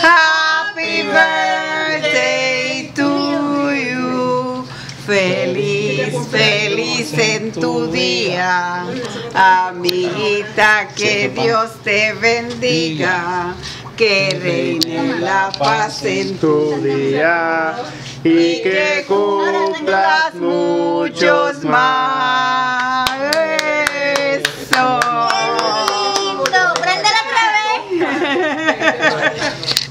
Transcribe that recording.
Happy birthday to you. Feliz, feliz en tu día. Amiguita, que Dios te bendiga. Que reine la paz en tu día y que cumplas muchos más. right.